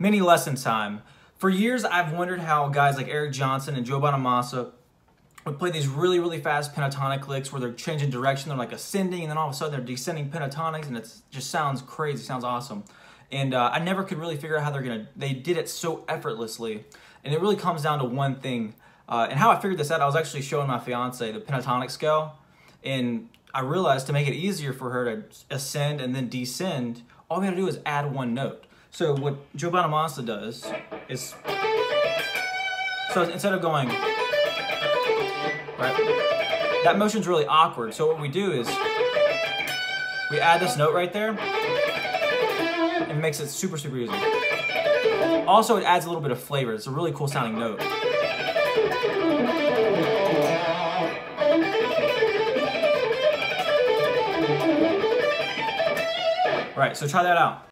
Mini lesson time. For years, I've wondered how guys like Eric Johnson and Joe Bonamassa would play these really, really fast pentatonic licks where they're changing direction. They're like ascending, and then all of a sudden they're descending pentatonics, and it just sounds crazy. Sounds awesome. And uh, I never could really figure out how they're gonna. They did it so effortlessly, and it really comes down to one thing. Uh, and how I figured this out, I was actually showing my fiance the pentatonic scale, and I realized to make it easier for her to ascend and then descend, all we had to do is add one note. So what Joe Bonamassa does is, so instead of going, right, that motion's really awkward. So what we do is, we add this note right there, and it makes it super, super easy. Also, it adds a little bit of flavor. It's a really cool sounding note. Right, so try that out.